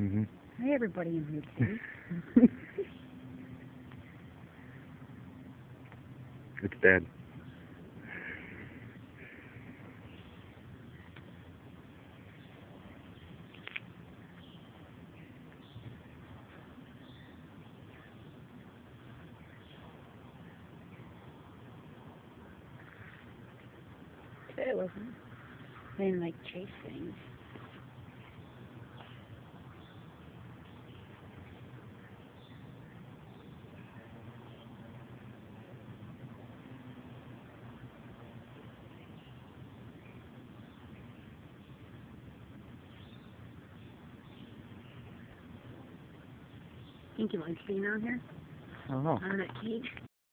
Mm-hmm. Hi, everybody in here, too. It's dead. it wasn't. They didn't, like, chase things. Think you like being out here? I don't know. Out of that cage?